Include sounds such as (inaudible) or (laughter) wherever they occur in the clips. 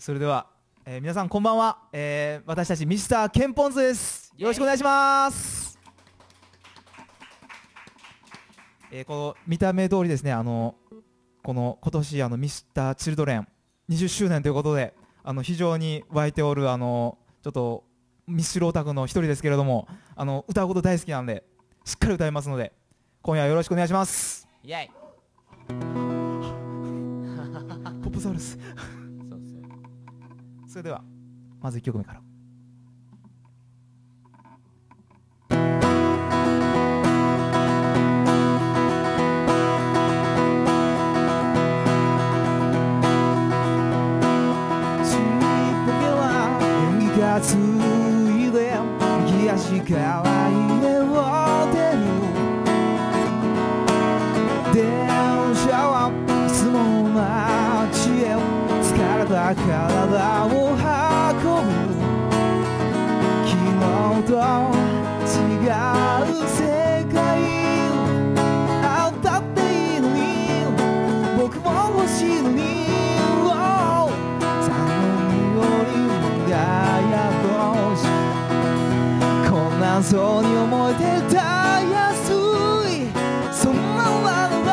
それでは、えー皆さんこんばんは、えー私たちミスターケンポンズです。よろしくお願いします。えーこの見た目通りですねあのこの今年あのミスターチルドレン20周年ということであの非常に湧いておるあのちょっとミスチルオタクの一人ですけれどもあの歌うこと大好きなんでしっかり歌いますので今夜はよろしくお願いします。イェイ。(laughs) ポップサウルスそれではまず1曲目から。ついで右足からこんなそうに思えてたやすい。そんなラララ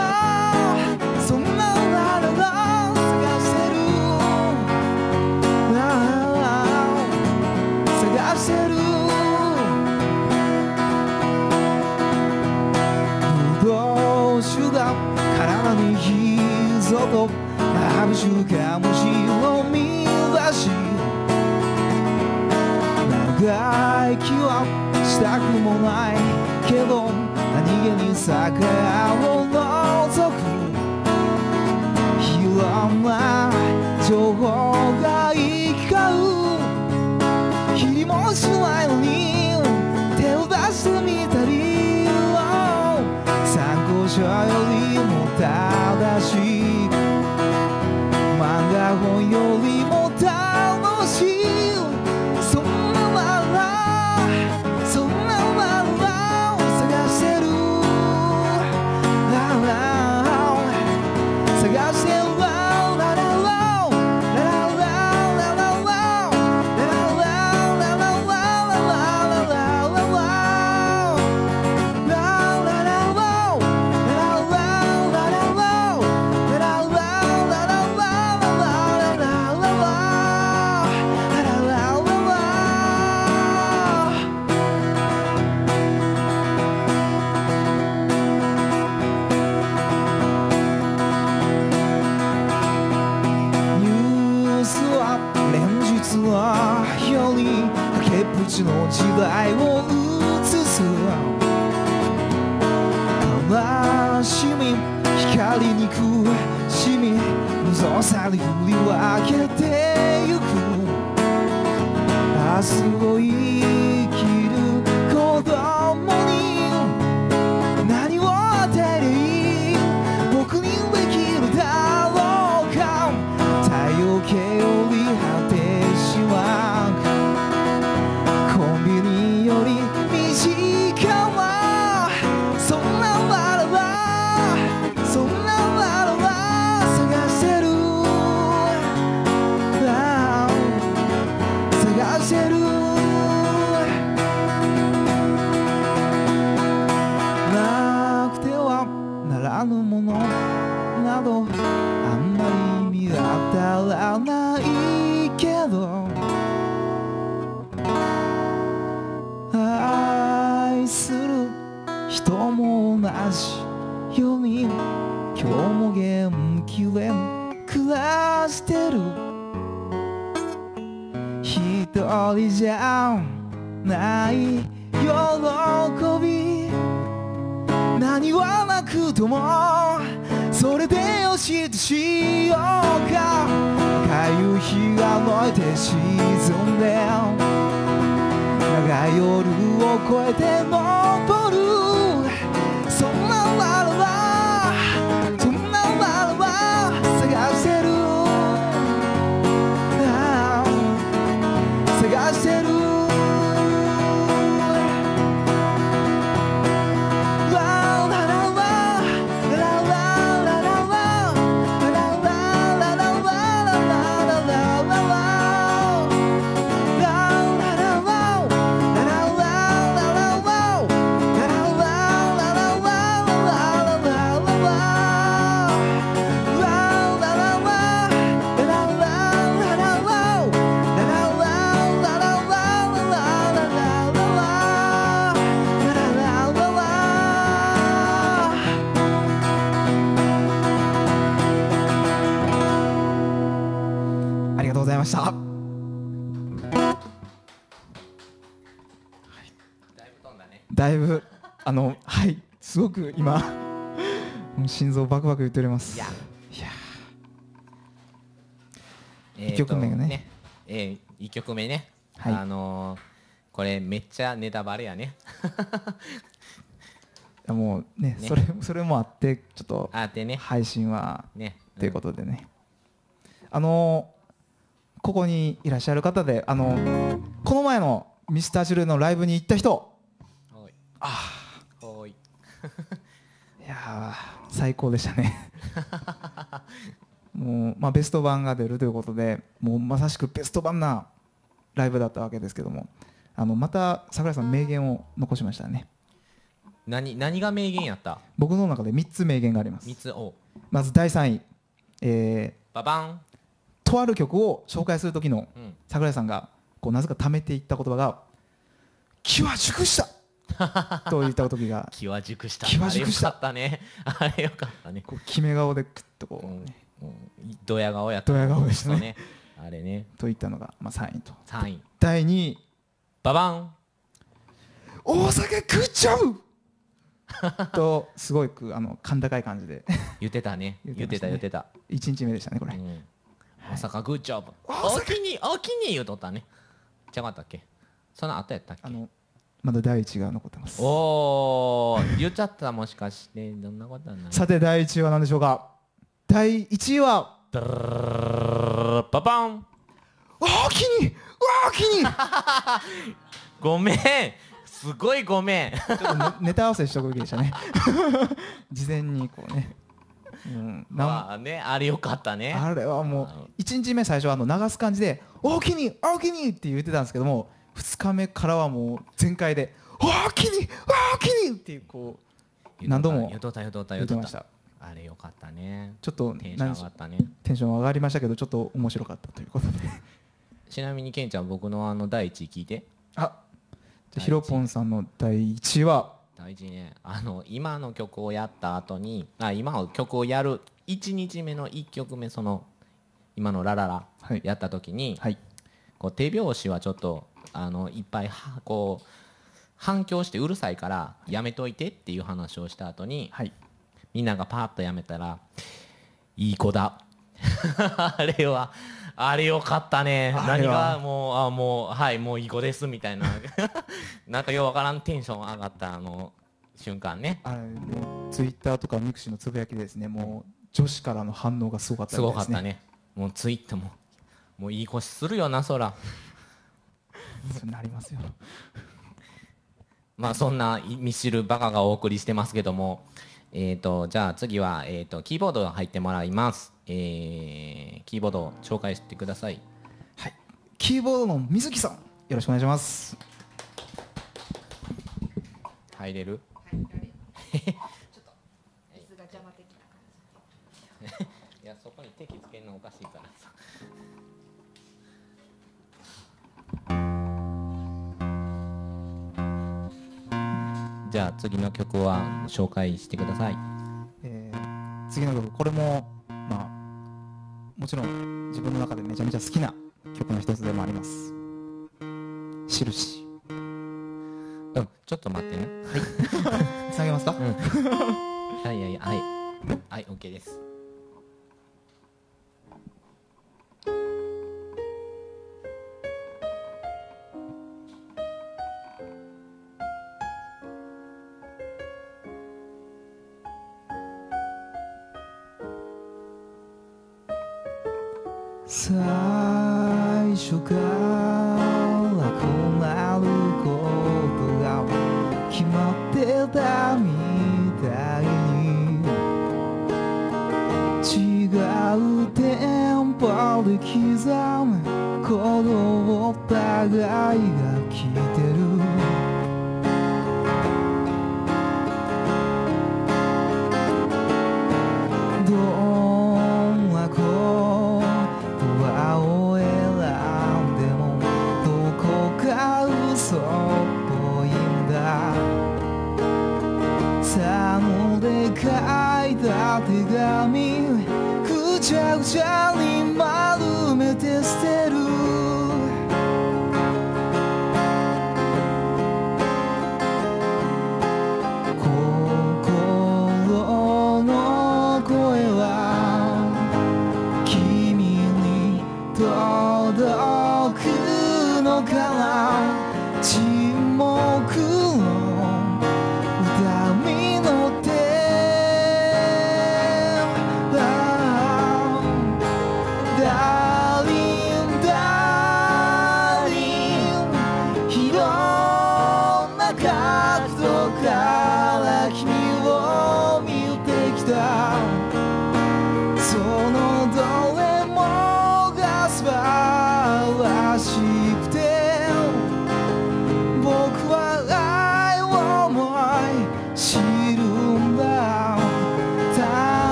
そんなラララ探してる。ああ探してる。ブドウ酒が体にひぞと眩しゅかしたくもないけど何気に桜を覗くいろんな情報。夜を越えて登るだいぶあのはいすごく今心臓バクバク言っております。いや。いやえーと一曲目がね。えー、一曲目ね、はい。あのーこれめっちゃネタバレやね。(laughs) もうねね。それそれもあってちょっとあってね。配信はね。ということでね、あのここにいらっしゃる方であのこの前のミスターチルのライブに行った人うんはいあはい (laughs) いやー最高でしたね。(laughs) もう、まあ、ベスト版が出るということでもうまさしくベスト版なライブだったわけですけどもあのまた桜井さん名言を残しましたね。何何が名言やった？僕の中で3つ名言があります。三つおまず第3位、えーババン。とある曲を紹介する時のうん。桜井さんがこうなぜか貯めていった言葉が「気は熟した!」(laughs) と言った時が。(laughs) 気は熟した。気は熟した。ったねあれよかったね。こう決め顔でクッとこう、うんうん。ドヤ顔やった。ドヤ顔でしたね。あれね。といったのが、まあ、3位と。3位。第2位。ババン「大酒食っちゃう! (laughs)」とすごくあの甲高い感じで。言ってたね。言言ってた言ってた。1日目でしたねこれ、うん。まさかグッジョブあおきにおきに言うとったね。違かったっけ？その後やったっけ？あのまだ第1位が残ってます。おお言っちゃったもしかしてどんなことはないさて第1位は何でしょうか？第1位はドゥルルルルルルババン「大きに。大きに! (laughs)」ごめん。すごいごめん。ちょっとね (laughs) ネタ合わせしとくべきでしたね。(laughs) 事前にこうね、うん、まあねあれよかったね。あれはもうあの1日目最初はあの流す感じで「大きに大きに!」って言ってたんですけども2日目からはもう全開で「大きに大きに!」っていうこう何度も言ってました。た。あれよかったね。ちょっとテンション何上がったね。テンション上がりましたけどちょっと面白かったということで。ちなみにケンちゃん僕のあの第一位聞いて。あじゃあヒロポンさんの第1位は？第一ね。あの今の曲をやった後にあ今の曲をやる1日目の1曲目その今の「ラララはい」やった時に、はい。こう手拍子はちょっとあのいっぱいはこう反響してうるさいからやめといてっていう話をした後にはい。みんながパーッとやめたらいい子だ。(laughs) あれはあれよかったね。何がもうあもうはいもういい子ですみたいな。(laughs) なんかようわからんテンション上がったあの瞬間ね。あれもうツイッターとかミクシーのつぶやきでですね。もう女子からの反応がすごかったですね。かったね。もうツイッターももういい子するよなそらそうなりますよ。まあそんなミシルバカがお送りしてますけどもえー、とじゃあ次は、えー、とキーボードが入ってもらいます、えー、キーボードを紹介してください。はい。キーボードの水木さんよろしくお願いします。入れる？い次の曲は紹介してください。えー次の曲これもまあもちろん自分の中でめちゃめちゃ好きな曲の一つでもあります「印。うんちょっと待ってね」(laughs) つなげますか、うん。はいはいはい。はい OK です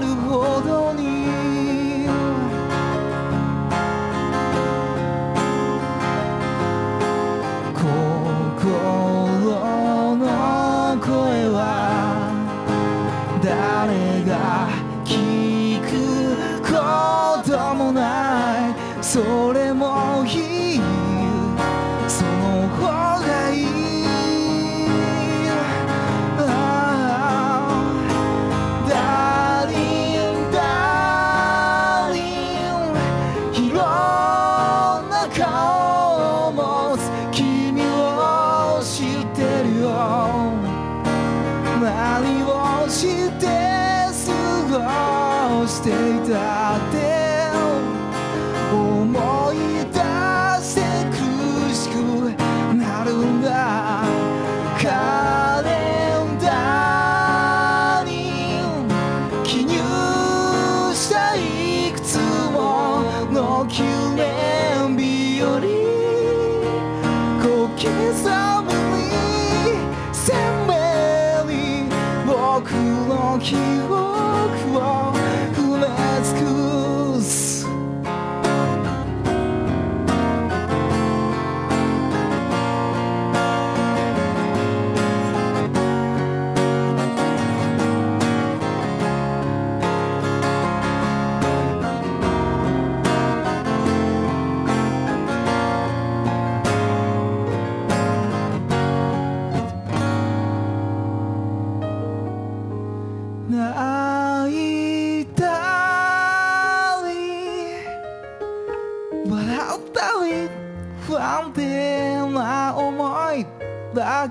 るほど。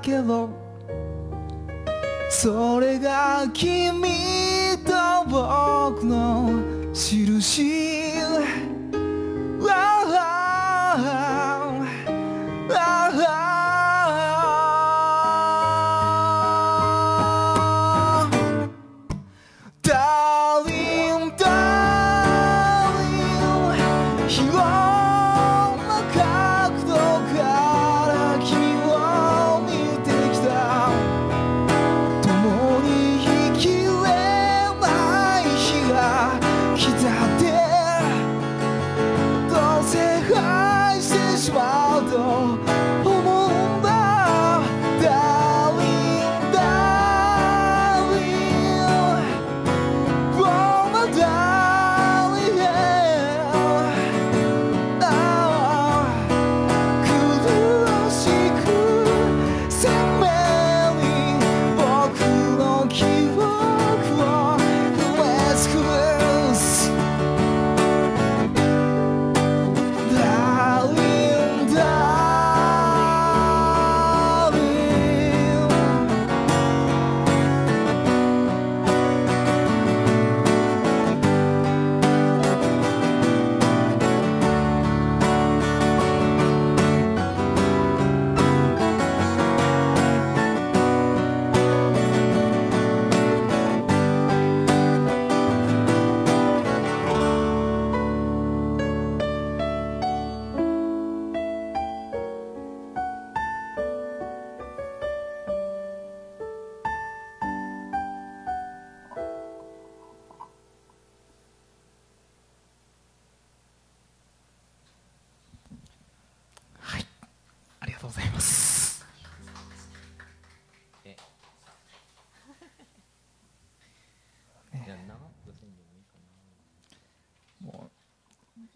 けどそれが君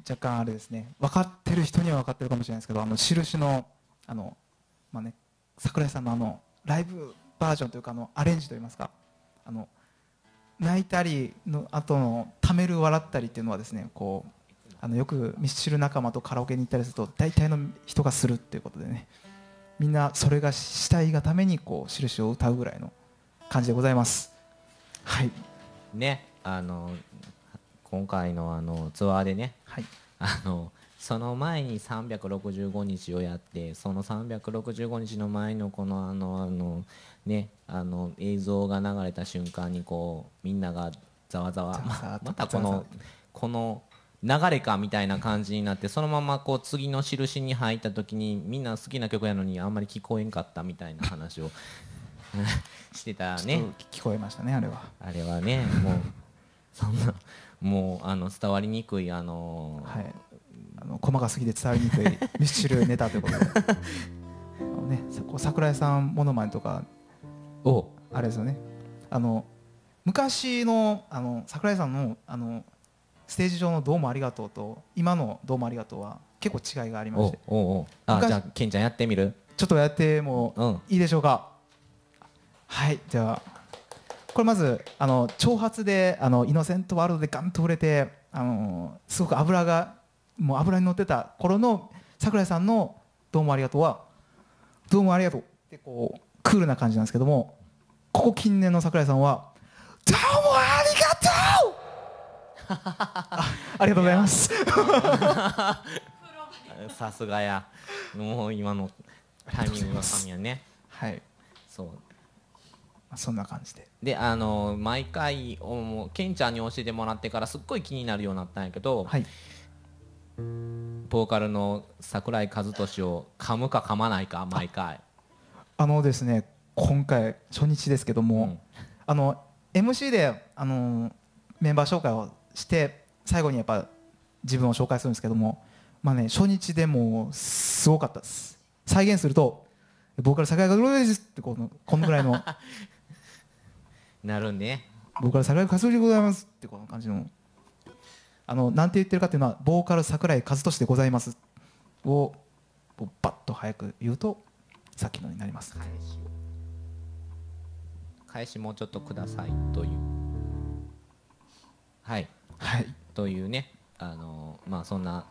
若干あれですね。分かってる人には分かってるかもしれないですけどあの印のあのまあね桜井さんのあのライブバージョンというかあのアレンジといいますかあの泣いたりの後のためる笑ったりっていうのはですねこうあのよくミスチル仲間とカラオケに行ったりすると大体の人がするっていうことでねみんなそれがしたいがためにこう印を歌うぐらいの感じでございます。はい。ねあの今回のあのツアーでねはい。あのその前に365日をやってその365日の前のこのあのあのねあの映像が流れた瞬間にこうみんながざわざわままたこのこの流れかみたいな感じになってそのままこう次の印に入った時にみんな好きな曲やのにあんまり聞こえんかったみたいな話を (laughs) してたね。聞こえましたねあれは。あれはねもうそんなもうあの伝わりにくいあのはい。あの細かすぎて伝わりにくいミスチルネタということで。(laughs) あのね桜井さんモノマネとかお。あれですよね。あの昔のあの桜井さんのあのステージ上の「どうもありがとう」と今の「どうもありがとう」は結構違いがありまおして。おおあ昔じゃあケンちゃんやってみる？ちょっとやってもうん。いいでしょうか。はいじゃあこれまずあの長髪であのイノセントワールドでガンと売れてあのすごく油がもう油に乗ってた頃の桜井さんの「どうもありがとう」は「どうもありがとう」ってこうクールな感じなんですけどもここ近年の桜井さんは「どうもありがとう!あ」ありがとうございます。(laughs) さすがや。もう今のタイミングが神やね。はい。そうそんな感じで。であの毎回おケンちゃんに教えてもらってからすっごい気になるようになったんやけど、はい。ボーカルの桜井和寿を噛むか噛まないか毎回。あのですね今回初日ですけども、うん。あの MC であのメンバー紹介をして最後にやっぱ自分を紹介するんですけどもまあね初日でもうすごかったです。再現すると「ボーカル桜井和寿です」ってこのこのぐらいの (laughs) なるね「ボーカル桜井和寿でございます」ってこの感じのあのなんて言ってるかっていうのは「ボーカル桜井和寿でございます」をバッと早く言うとさっきのになります。返し。返しもうちょっとくださいという。はい。はい。というね。あのまあそんな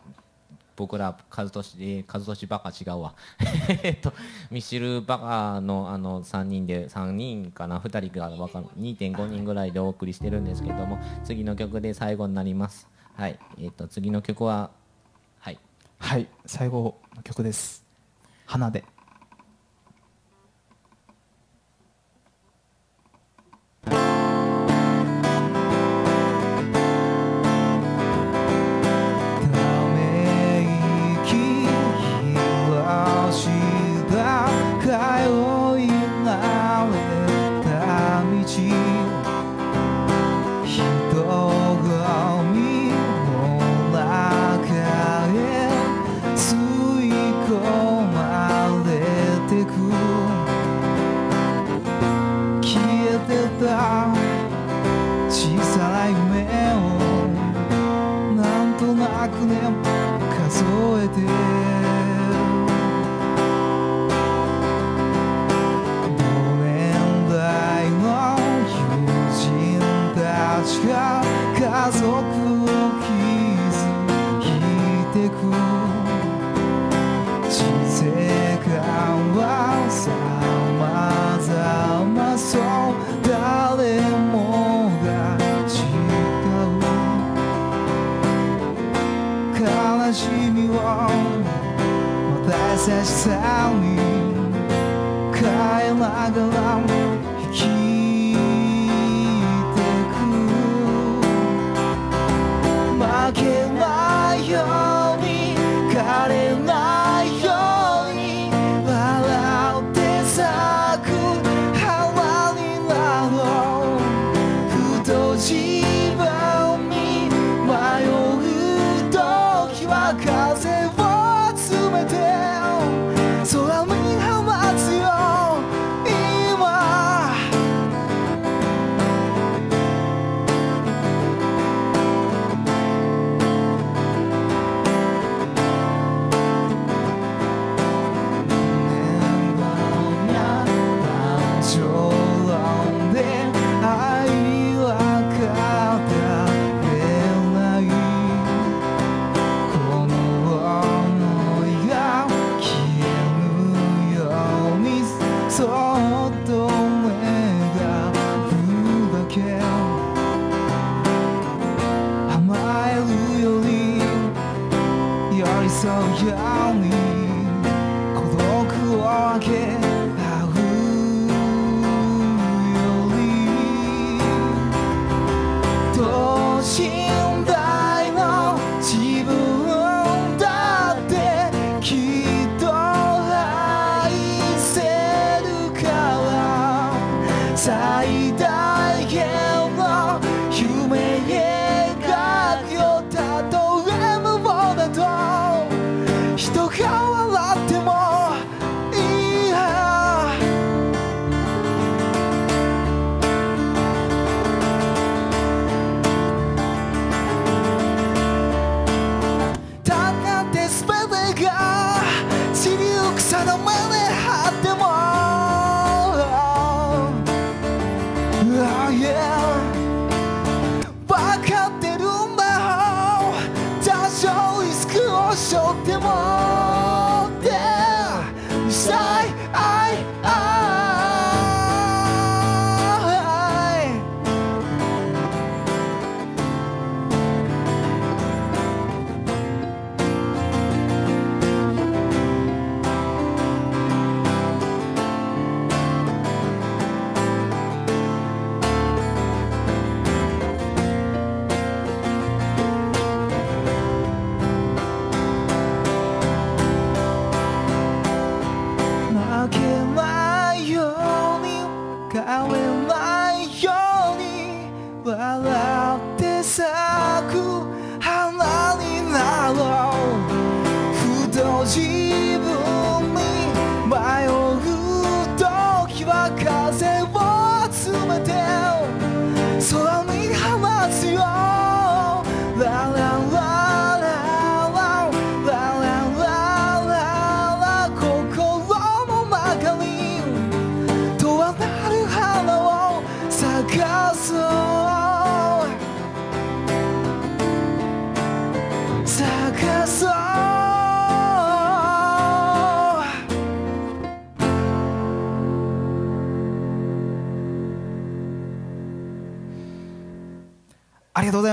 僕ら和俊で和俊バカ違うわ。(laughs) えっとミシルバカのあの3人で3人かな？2人がわかる。2.5人ぐらいでお送りしてるんですけども次の曲で最後になります。はい。えっと次の曲ははい。はい。最後の曲です「花で」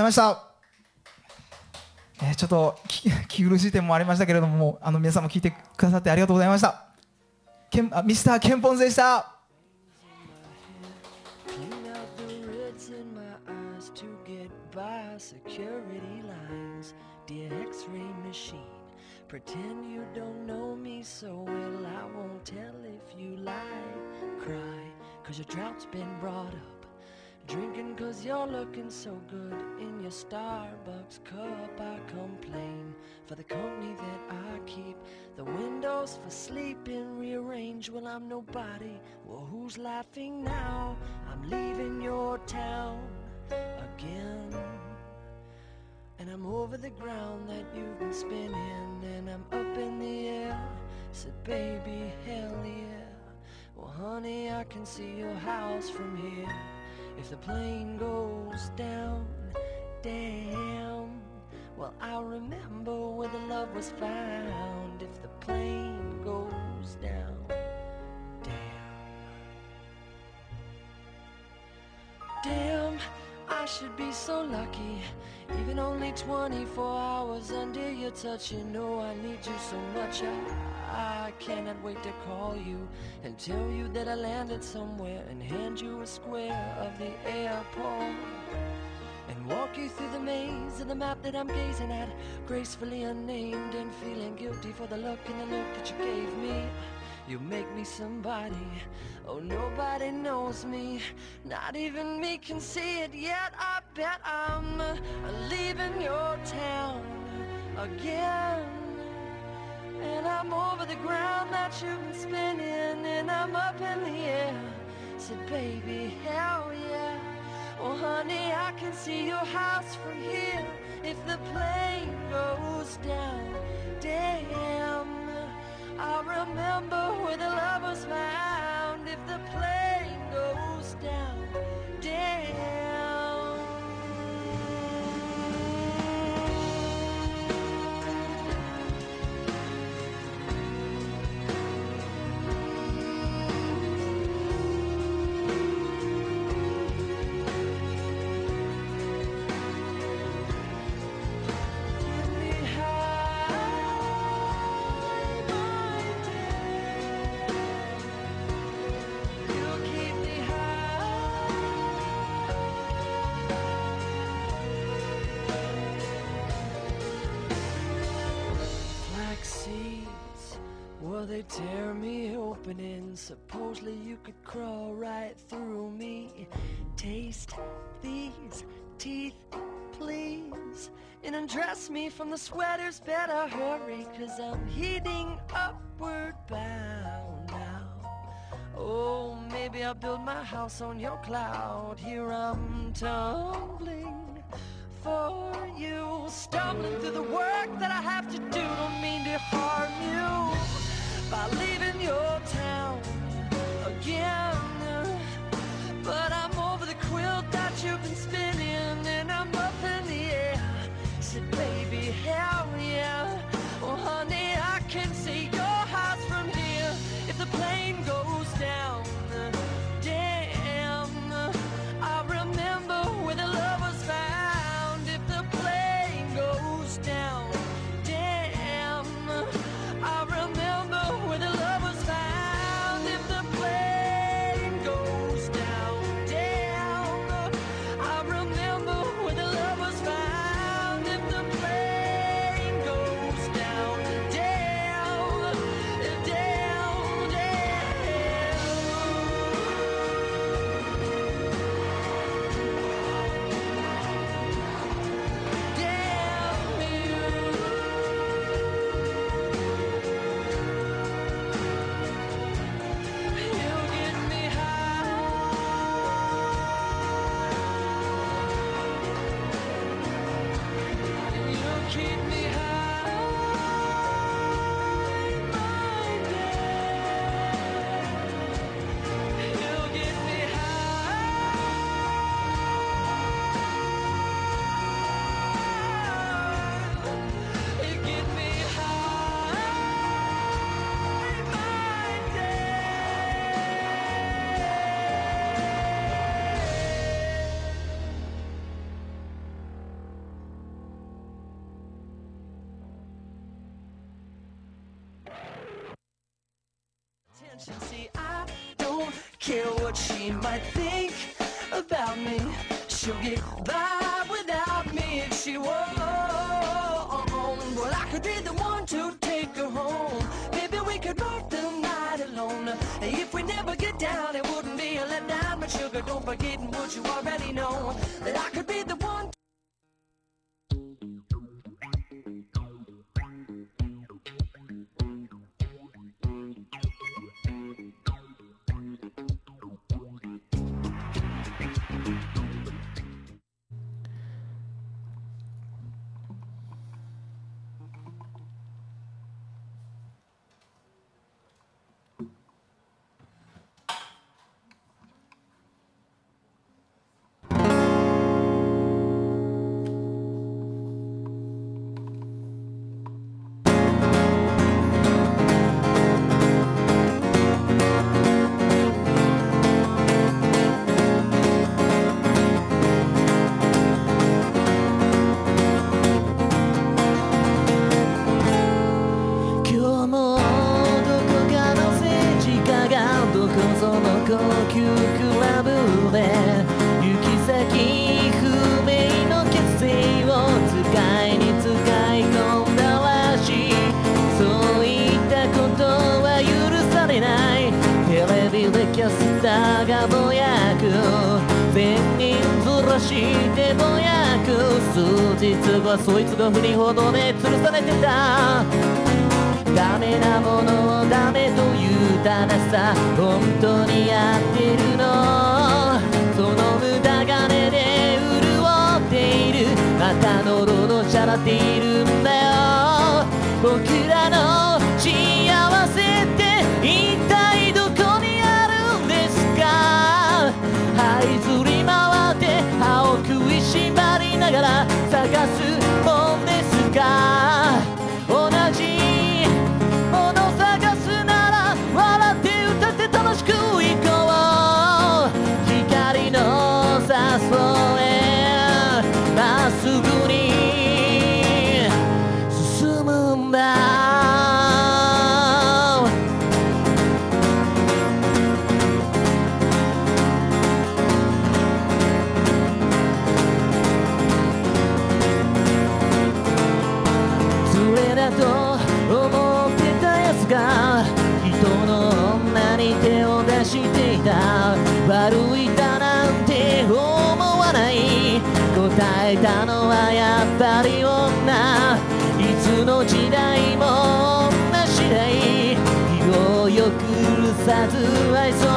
いました。えーちょっと気苦しい点もありましたけれども、もあの皆さんも聞いてくださってありがとうございました。ケンあミスターケンポンズでした。Pretend you don't know me so well. I won't tell if you lie. Cry, cause your drought's been brought up. Drinking cause you're looking so good in your Starbucks cup. I complain for the company that I keep. The windows for sleeping rearranged. Well, I'm nobody. Well, who's laughing now? I'm leaving your town again. And I'm over the ground that you've been spinning. And I'm up in the air. Said, baby, hell yeah. Well, honey, I can see your house from here. If the plane goes down, damn. Well, I'll remember where the love was found. If the plane goes down, damn. Damn, I should be so lucky. Even only 24 hours under your touch. You know I need you so much. I, I cannot wait to call you and tell you that I landed somewhere and hand you a square of the airport. And walk you through the maze of the map that I'm gazing at, gracefully unnamed and feeling guilty for the look and the look that you gave me. You make me somebody, oh nobody knows me, not even me can see it yet. I bet I'm leaving your town again. And I'm over the ground that you've been spinning, and I'm up in the air. Said, baby, hell yeah. Well, honey, I can see your house from here. If the plane goes down, damn, I'll remember where the love was. Tear me open and supposedly you could crawl right through me. Taste these teeth, please. And undress me from the sweaters, better hurry, cause I'm heading upward bound now. Oh, maybe I'll build my house on your cloud. Here I'm tumbling for you. Stumbling through the work that I have to do. Don't mean to harm you by leaving your town again. But I'm over the quilt that you've been spinning, and I'm up in the air. Said, baby, hell yeah. Oh, honey, I can see your house from here. If the plane goes she might think about me. She'll get by without me if she won't. Well, I could be the one to take her home. Maybe we could rock the night alone. If we never get down, it wouldn't be a letdown. But sugar, don't forget what you already know. 後そいつが振りほどで吊るされてた。さず愛そう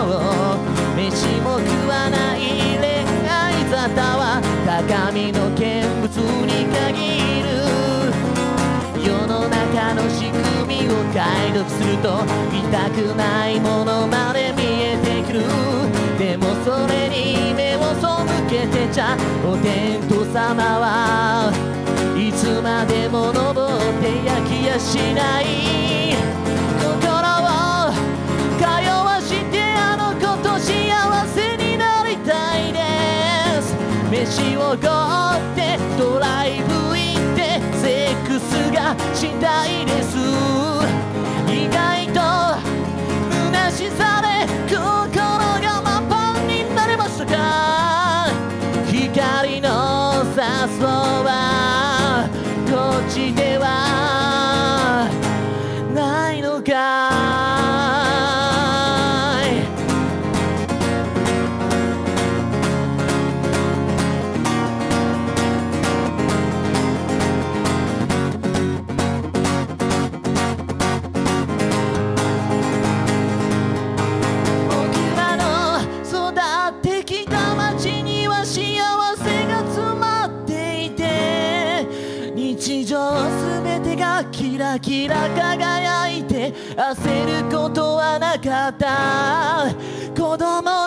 飯も食わない恋愛沙汰は高みの見物に限る世の中の仕組みを解読すると見たくないものまで見えてくる。でもそれに目を背けてちゃお天道様はいつまでも登って焼きやしない。飯をごってドライブ行ってセックスがしたいです。意外と虚しさで心が満帆になれましたか？光の誘はキラキラ輝いて焦ることはなかった。子供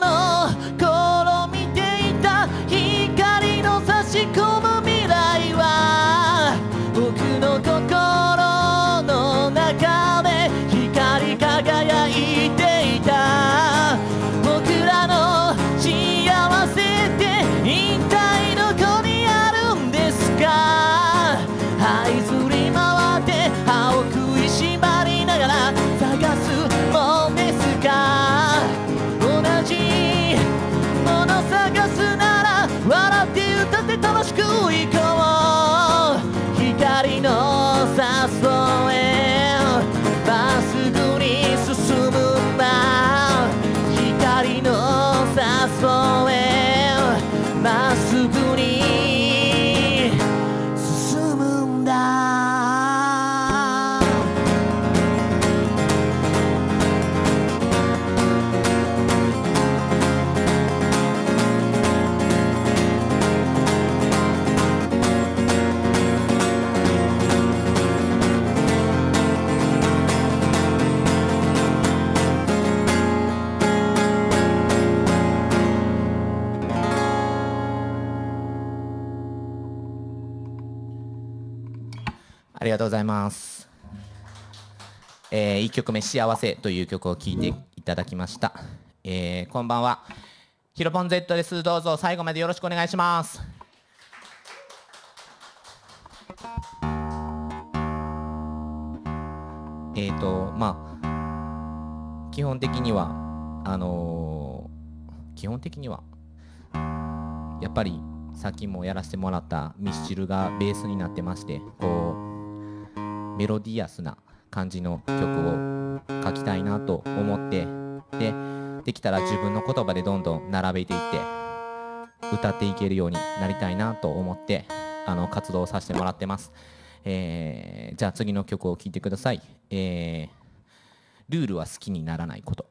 とうございます。えー、1曲目「幸せ」という曲を聴いていただきました。えー、こんばんは。ヒロポン Z です。どうぞ最後までよろしくお願いします。えーとまあ基本的にはあのー基本的にはやっぱりさっきもやらせてもらったミスチルがベースになってましてこうメロディアスな感じの曲を書きたいなと思って。でできたら自分の言葉でどんどん並べていって歌っていけるようになりたいなと思ってあの活動させてもらってます、えーじゃあ次の曲を聴いてください、えールールは好きにならないこと。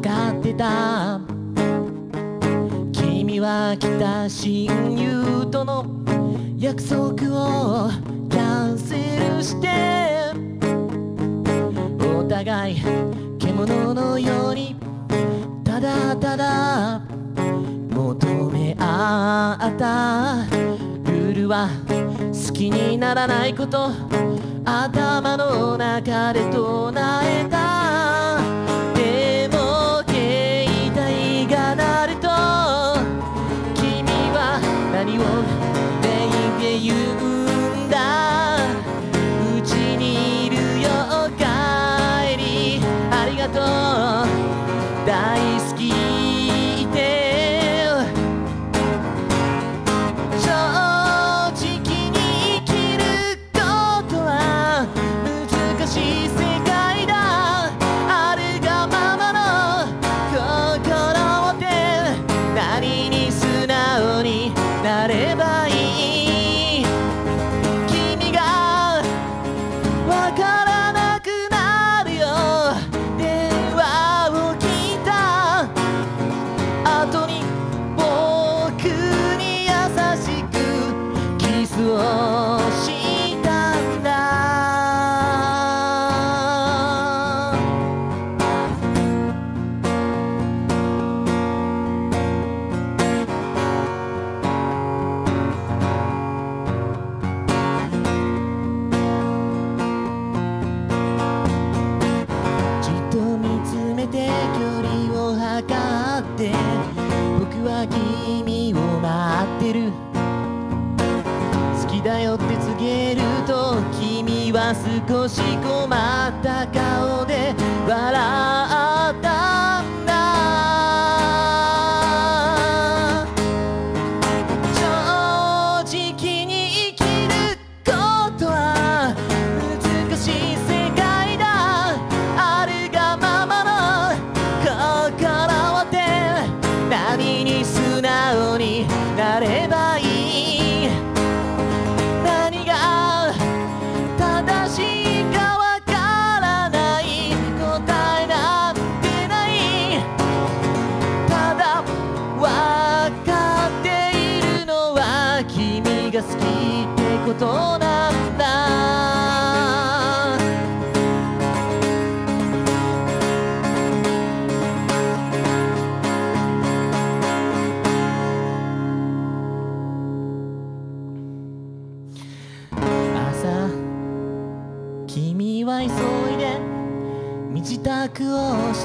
かってた。君は来た親友との約束をキャンセルして。お互い獣のようにただただ求め合った。ルールは好きにならないこと。頭の中で唱えた。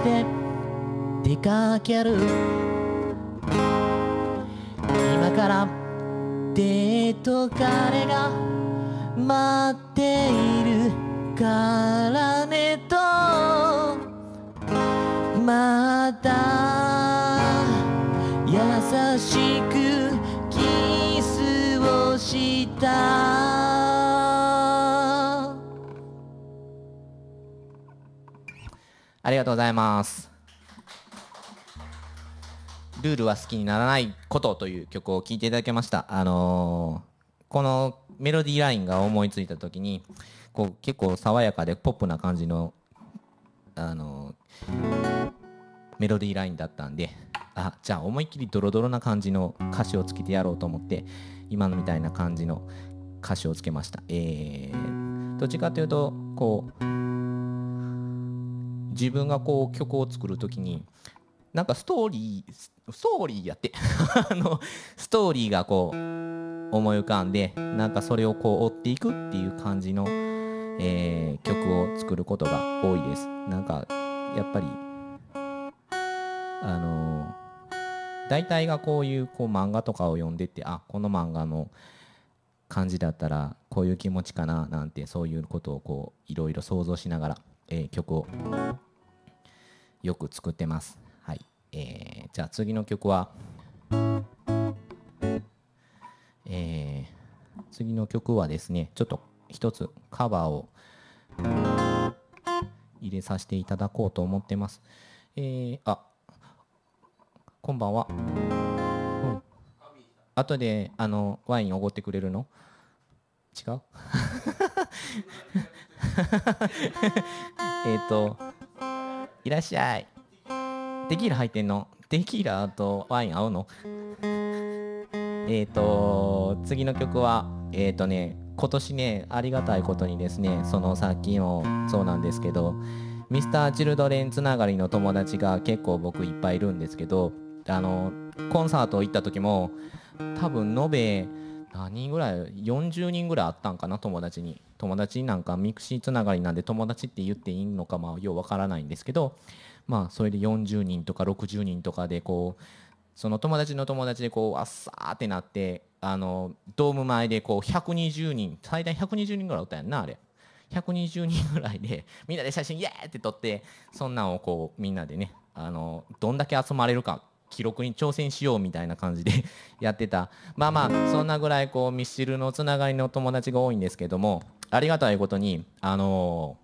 して出かける。今からデート彼が待っているからねと。また優しくありがとうございます。ルールは好きにならないことという曲を聴いていただきました。あのーこのメロディーラインが思いついた時にこう結構爽やかでポップな感じのあのーメロディーラインだったんであじゃあ思いっきりドロドロな感じの歌詞をつけてやろうと思って今のみたいな感じの歌詞をつけました。えー、どっちかというとこう自分がこう曲を作る時になんかストーリーストーリーやって (laughs) あのストーリーがこう思い浮かんでなんかそれをこう追っていくっていう感じの、えー曲を作ることが多いです。なんかやっぱりあの大体がこういうこう漫画とかを読んでてあこの漫画の感じだったらこういう気持ちかななんてそういうことをこういろいろ想像しながら、えー曲をよく作ってます。はい、えーじゃあ次の曲は、えー次の曲はですねちょっと一つカバーを入れさせていただこうと思ってます。えーあこんばんは。うん。後であのワインおごってくれるの？違う？(laughs) えっといらっしゃい。テキーラ入ってんの？テキーラとワイン合うの？(laughs) えっ、と次の曲はえっ、とね今年ねありがたいことにですねそのさっきもそうなんですけどミスターチルドレンつながりの友達が結構僕いっぱいいるんですけどあのコンサート行った時も多分延べ何人ぐらい40人ぐらいあったんかな友達に友達なんかミクシーつながりなんで友達って言っていいのかまあようわからないんですけどまあそれで40人とか60人とかでこうその友達の友達でこうあっさーってなってあのドーム前でこう120人最大120人ぐらいおったやんなあれ。120人ぐらいでみんなで写真イエーって撮ってそんなんをこうみんなでねあのどんだけ集まれるか記録に挑戦しようみたいな感じで (laughs) やってた。まあまあそんなぐらいこうミスチルのつながりの友達が多いんですけどもありがたいことにあの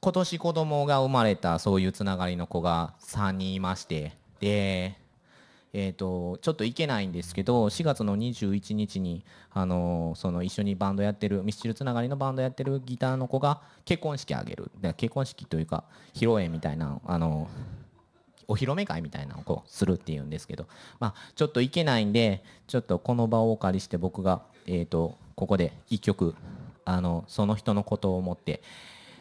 今年子供が生まれたそういうつながりの子が3人いましてでえー、とちょっと行けないんですけど4月の21日に、あのその一緒にバンドやってるミスチルつながりのバンドやってるギターの子が結婚式あげる。結婚式というか披露宴みたいな、あのお披露目会みたいなのをこうするっていうんですけど、まあ、ちょっと行けないんでちょっとこの場をお借りして僕が、えー、とここで1曲あのその人のことを思って、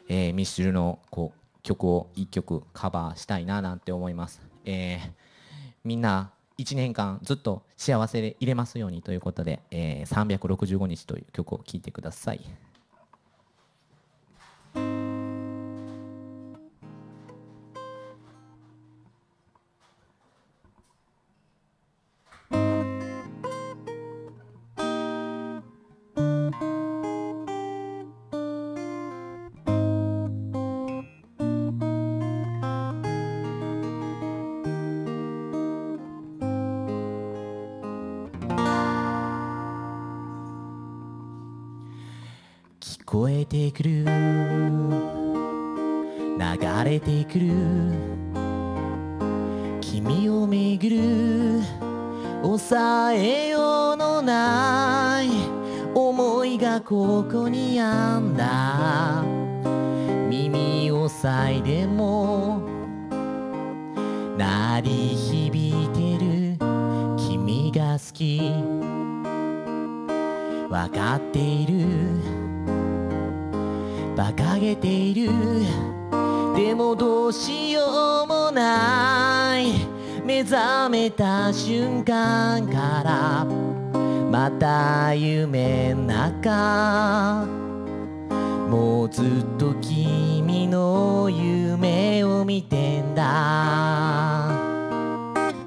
えーミスチルのこう曲を1曲カバーしたいななんて思います。えーみんな1年間ずっと幸せでいれますようにということで、えー365日という曲を聴いてください。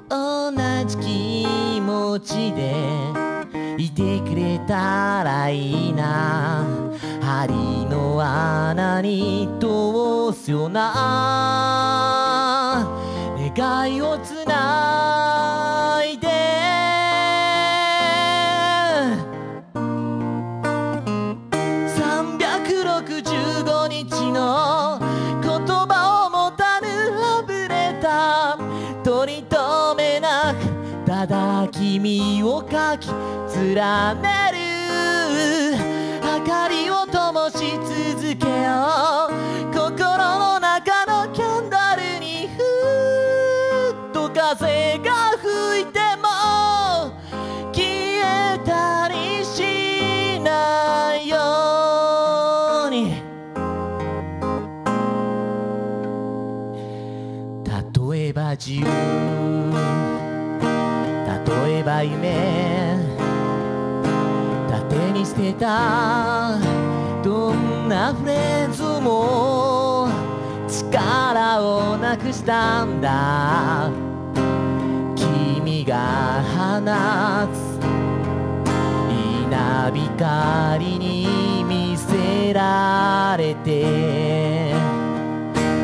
同じ気持ちでいてくれたらいいな。針の穴に通すような。願いをつ連ねる。明かりを灯し続けよう。盾に捨てた。どんなフレーズも力をなくしたんだ。君が放つ稲光に見せられて。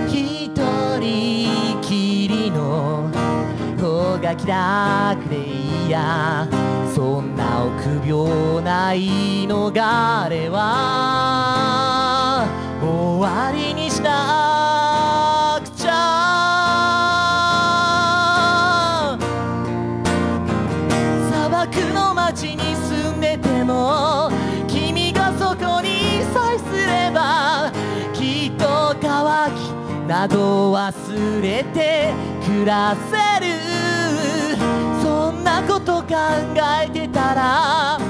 一人きりの方が気楽でいいや。そんな臆病な逃れは終わりにしなくちゃ砂漠の街に住んでても君がそこにさえすればきっと乾きなど忘れて暮らせる考えてたら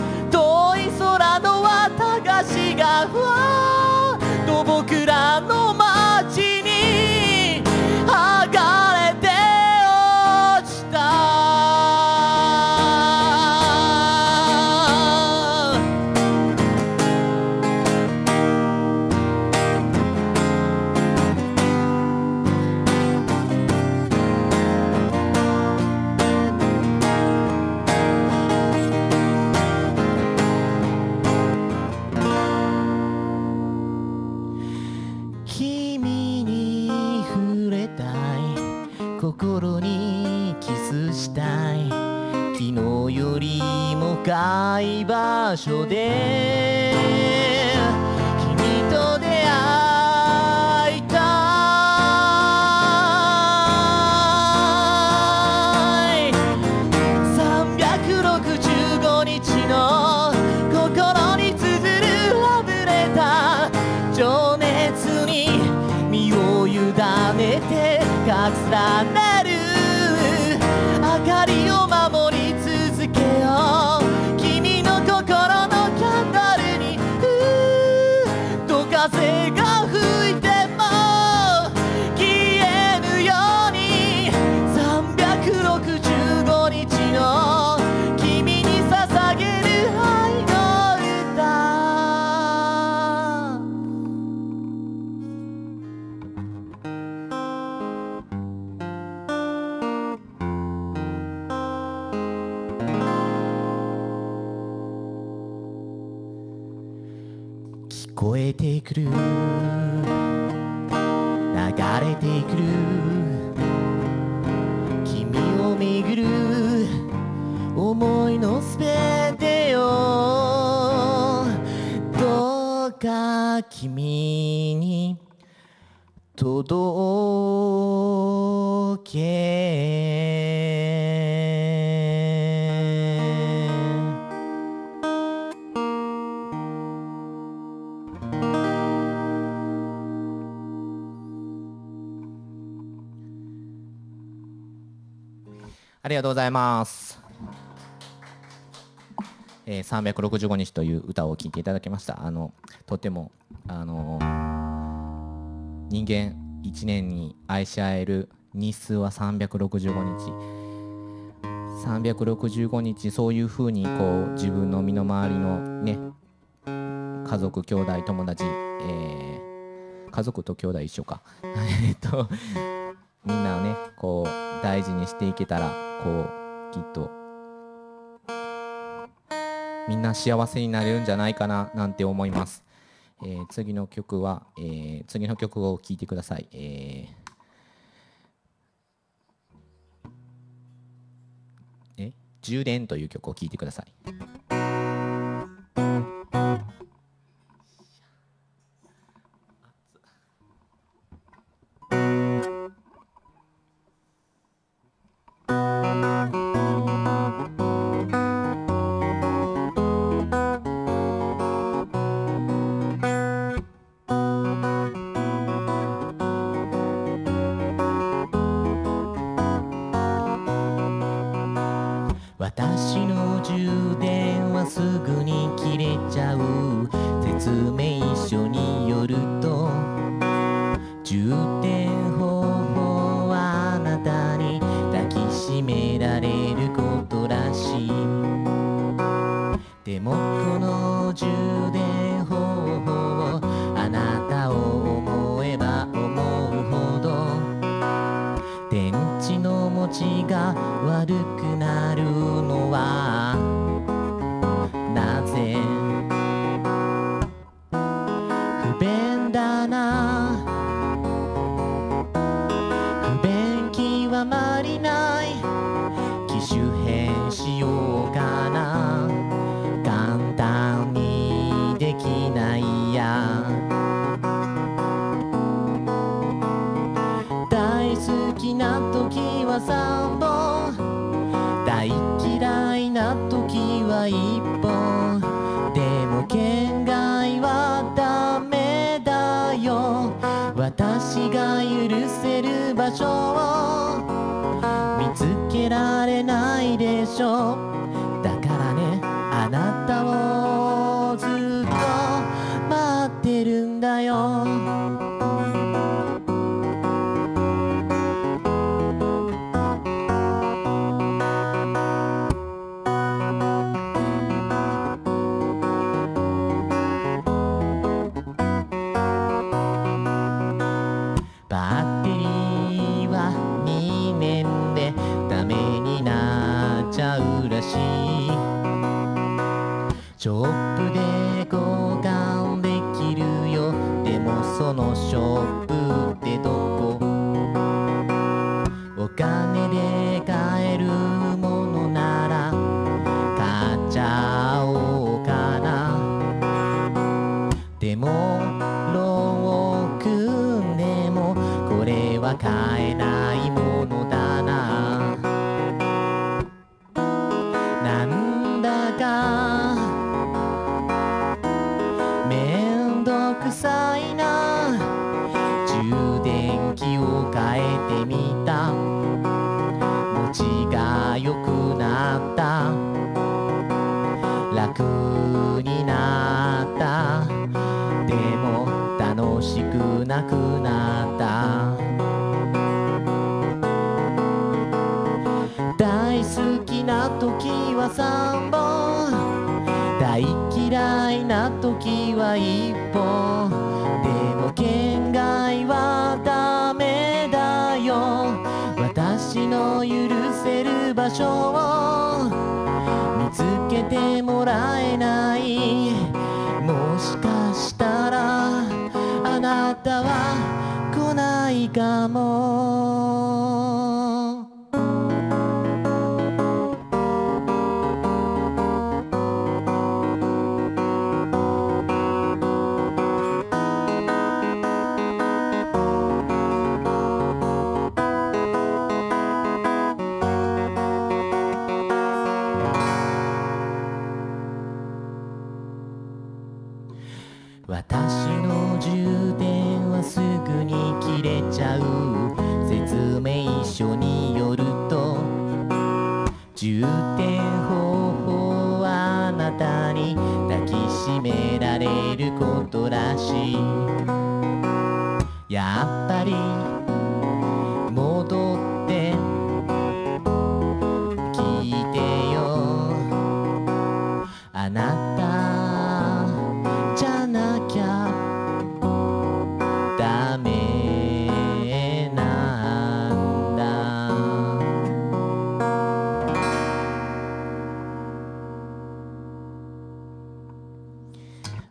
巡る思いのすべてよどうか君に届け。ありがとうございます。えー、365日という歌を聴いていただきました。あのとてもあの人間1年に愛し合える日数は365日。365日そういうふうにこう自分の身の回りのね家族兄弟友達、えー家族と兄弟一緒か (laughs) えっとみんなをねこう大事にしていけたらこうきっとみんな幸せになれるんじゃないかななんて思います、えー次の曲は、えー次の曲を聴いてください、えーえ？充電という曲を聴いてください。も所を見つけられないでしょう。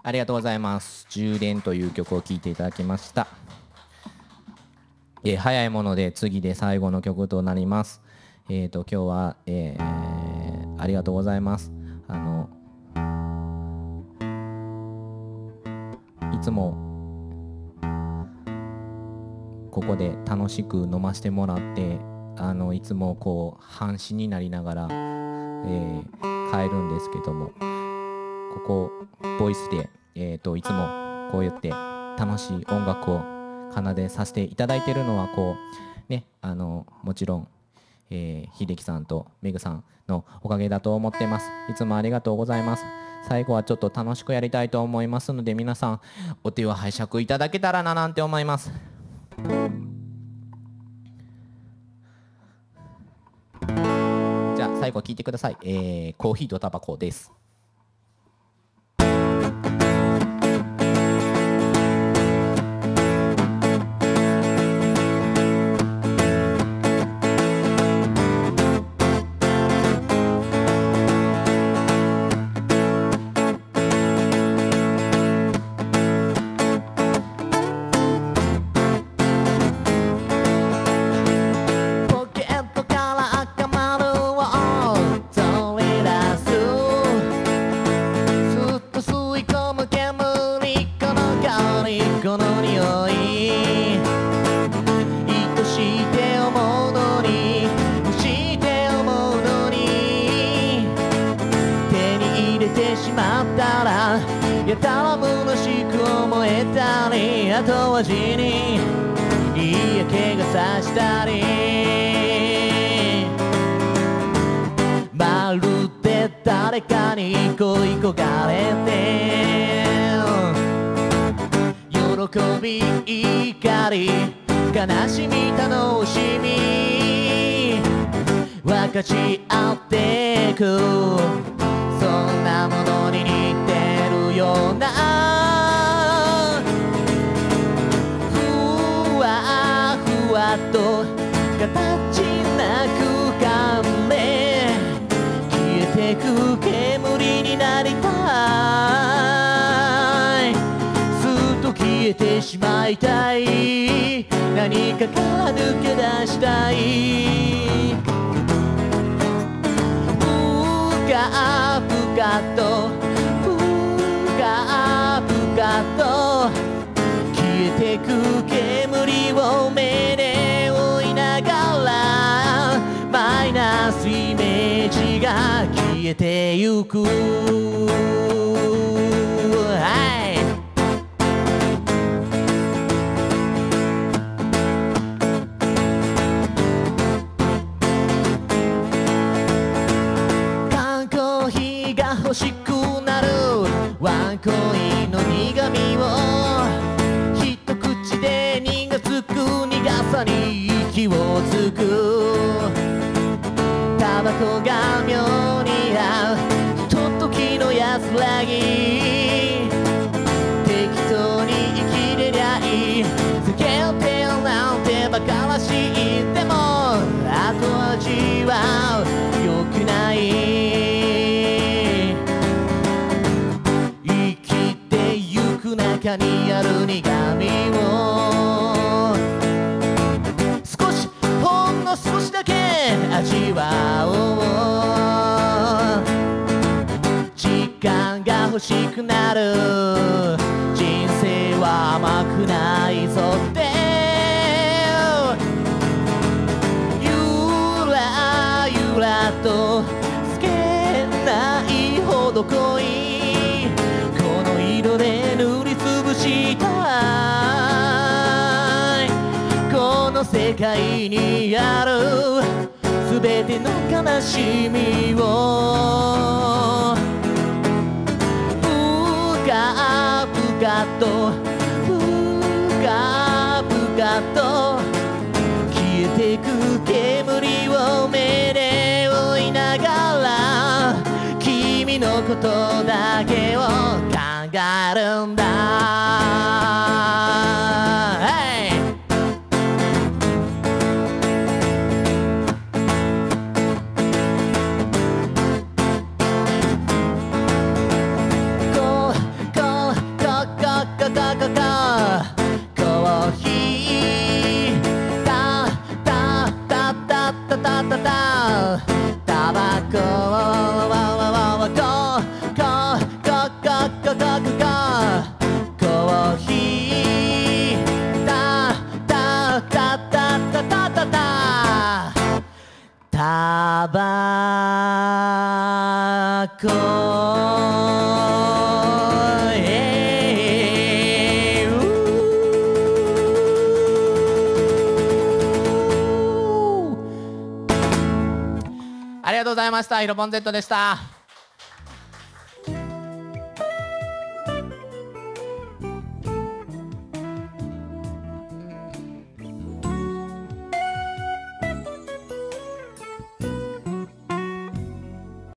ありがとうございます。充電という曲を聴いていただきました。えー早いもので次で最後の曲となります。えっ、と今日は、えーありがとうございます。あのいつもここで楽しく飲ませてもらってあのいつもこう半死になりながら、えー帰るんですけどもここボイスで、えー、といつもこうやって楽しい音楽を奏でさせていただいているのはこうねあのもちろん、えー秀樹さんとめぐさんのおかげだと思ってます。いつもありがとうございます。最後はちょっと楽しくやりたいと思いますので皆さんお手を拝借いただけたらななんて思います。じゃあ最後聞いてください、えーコーヒーとタバコです。誰かに恋焦がれて喜び怒り悲しみ楽しみ分かち合ってくそんなものに似てるようなふわふわと形消えてく煙になりたい。すっと消えてしまいたい。何かから抜け出したい。ぷかぷかと。ぷかぷかと。消えてく煙を目で追いながら。マイナスイメージが消えてゆく。中にある苦味を。少しほんの少しだけ味わおう。時間が欲しくなる。人生は甘くないぞって。ゆらゆらとつけないほど濃いの世界にある。全ての悲しみを。ぷかぷかと。ぷかぷかと。消えてく煙を目で追いながら。君のことだけを考えるんだ、したヒロポン Z でした。